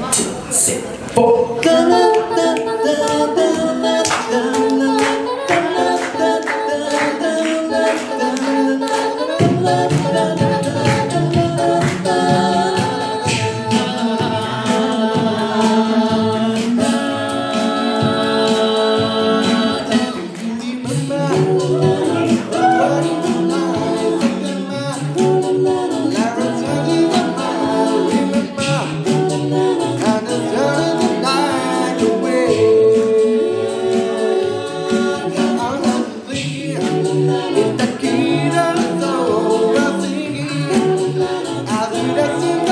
ワン、ツー、セット、フォー。That's enough.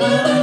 love.